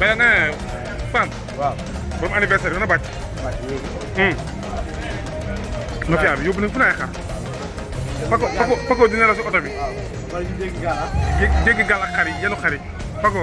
mais ne Fam. waaw borom anniversaire dana bàcc. bàcc léegi. Hmm. ma fi am yóbbu nañ fu naay xaar. Paco Paco Paco dina la si oto bi. waaw. wala ñu dégg gaal ah. jéggi gaal ak xar yi yenu xar yi Paco.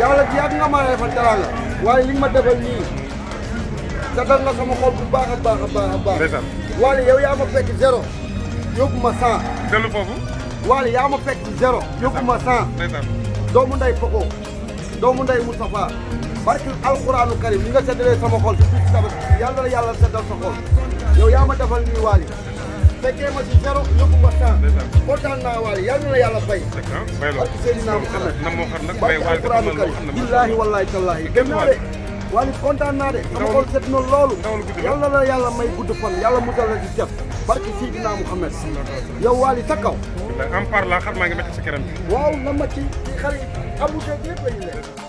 yàlla ci yàgg nga maa defal teraanga waaye li nga ma defal nii setal na sama xol bu baax a baax a baax a baax ndeysaan waaye yow yaa ma fekk zéro yóbbu ma cent dellu foofu waaye yaa ma fekk zéro yóbbu ma cent ndeysaan doomu nday Poko doomu nday Moustapha barkil alxuraanu karim li nga seddalee sama xol si biir tabaski yàlla la yàlla seddal sa xol yow yaa ma defal nii waali fekkee ma ci zéro yóbbu ma temps kontaan naa waale yal na la yàlla fay barke Seydina Muhammad barke alquranu karim billaahi wallaahi tallaahi dem naa de waale kontaan naa de sama xol set na loolu yal na la yàlla may gudd fan yàlla musal la ci jaf barke Seydina Muhammad yow waale sa kaw en parlant xar maa ngi métti sa këram bi waaw na ma ci xar yi amu ko yëpp lañu lekk